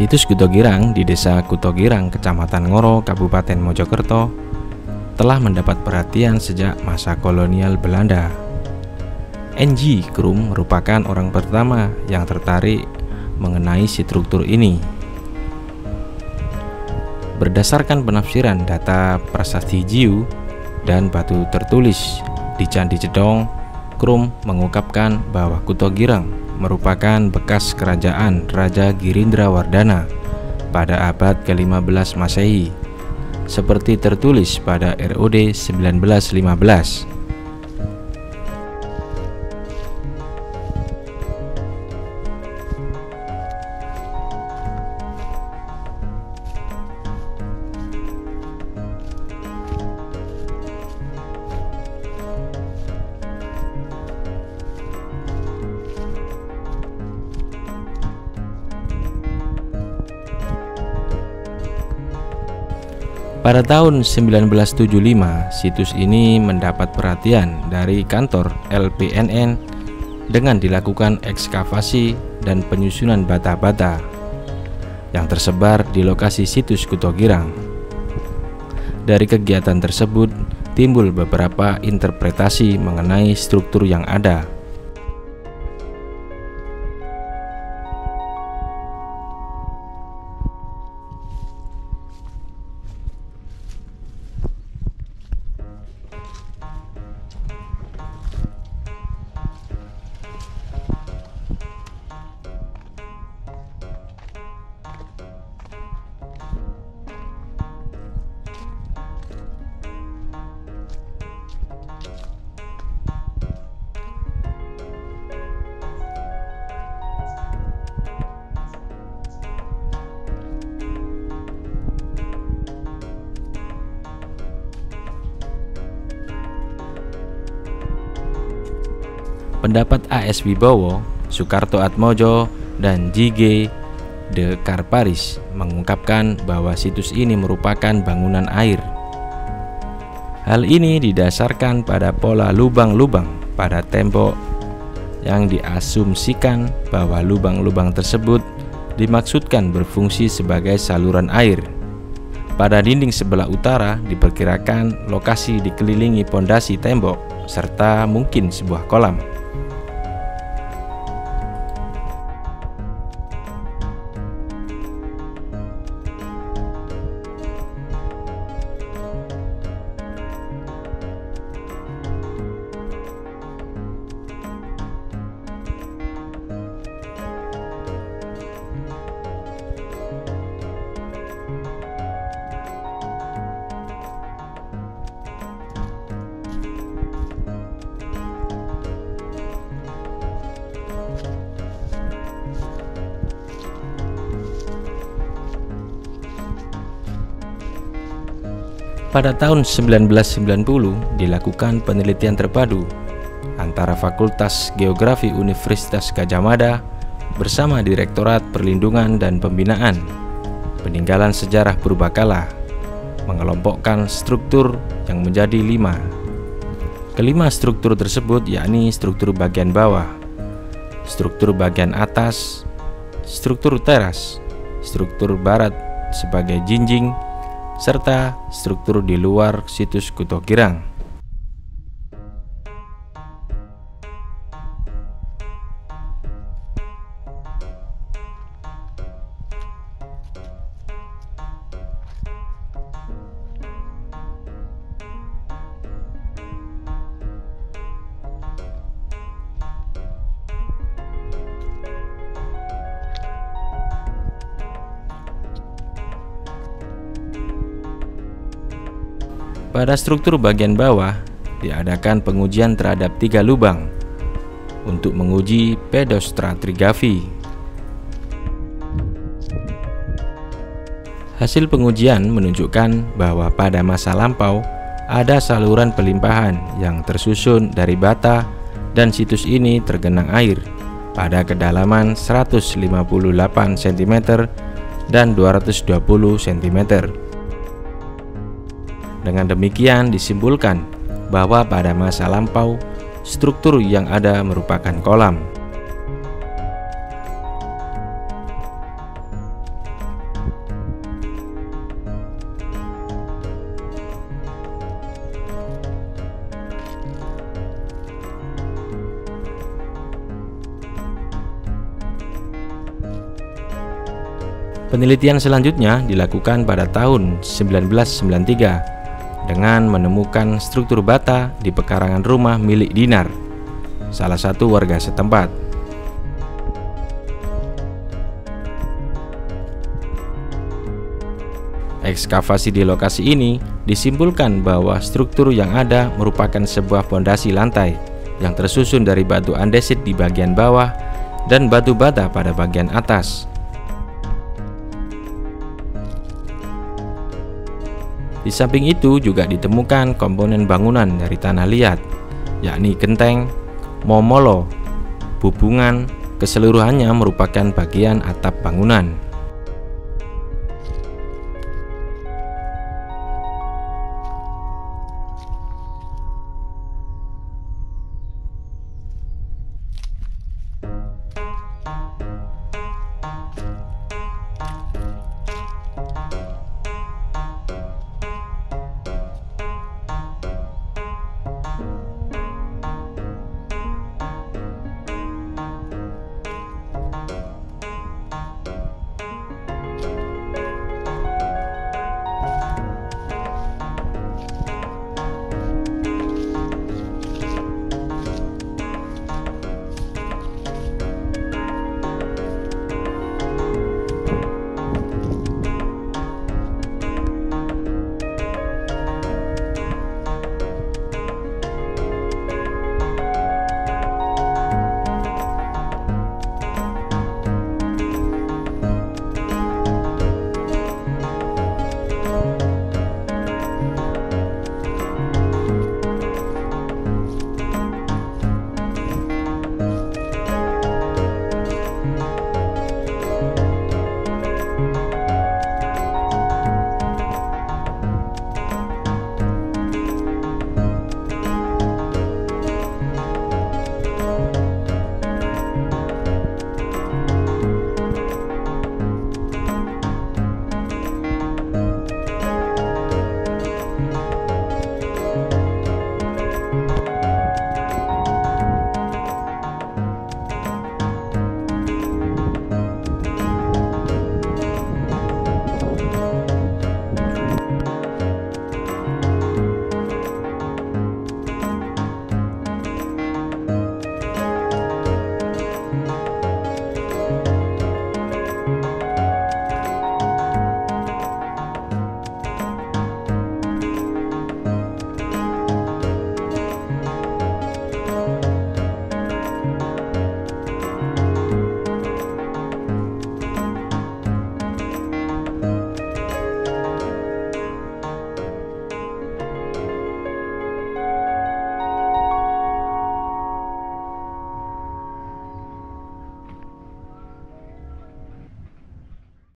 Situs Kutogirang di Desa Kutogirang, Kecamatan Ngoro, Kabupaten Mojokerto telah mendapat perhatian sejak masa kolonial Belanda. NG Krum merupakan orang pertama yang tertarik mengenai struktur ini. Berdasarkan penafsiran data prasasti Jiu dan batu tertulis di Candi Jedong, Krum mengungkapkan bahwa Kutogirang merupakan bekas kerajaan Raja Girindra Wardana pada abad ke-15 Masehi seperti tertulis pada ROD 1915 Pada tahun 1975, situs ini mendapat perhatian dari kantor LPNN dengan dilakukan ekskavasi dan penyusunan bata-bata yang tersebar di lokasi situs Kutogirang. Dari kegiatan tersebut, timbul beberapa interpretasi mengenai struktur yang ada Pendapat AS Wibowo, Soekarto Atmojo, dan JG De Karparis mengungkapkan bahwa situs ini merupakan bangunan air. Hal ini didasarkan pada pola lubang-lubang pada tembok yang diasumsikan bahwa lubang-lubang tersebut dimaksudkan berfungsi sebagai saluran air. Pada dinding sebelah utara diperkirakan lokasi dikelilingi pondasi tembok serta mungkin sebuah kolam. Pada tahun 1990 dilakukan penelitian terpadu antara Fakultas Geografi Universitas Gajah Mada bersama Direktorat Perlindungan dan Pembinaan Peninggalan Sejarah Purbakala mengelompokkan struktur yang menjadi lima. Kelima struktur tersebut yakni struktur bagian bawah, struktur bagian atas, struktur teras, struktur barat sebagai jinjing, serta struktur di luar situs Kuto Girang. Pada struktur bagian bawah, diadakan pengujian terhadap tiga lubang untuk menguji pedostratigrafi. Hasil pengujian menunjukkan bahwa pada masa lampau ada saluran pelimpahan yang tersusun dari bata dan situs ini tergenang air pada kedalaman 158 cm dan 220 cm. Dengan demikian disimpulkan bahwa pada masa lampau struktur yang ada merupakan kolam. Penelitian selanjutnya dilakukan pada tahun 1993 dengan menemukan struktur bata di pekarangan rumah milik Dinar, salah satu warga setempat. Ekskavasi di lokasi ini disimpulkan bahwa struktur yang ada merupakan sebuah pondasi lantai yang tersusun dari batu andesit di bagian bawah dan batu bata pada bagian atas. Di samping itu juga ditemukan komponen bangunan dari tanah liat, yakni genteng, momolo, bubungan, keseluruhannya merupakan bagian atap bangunan.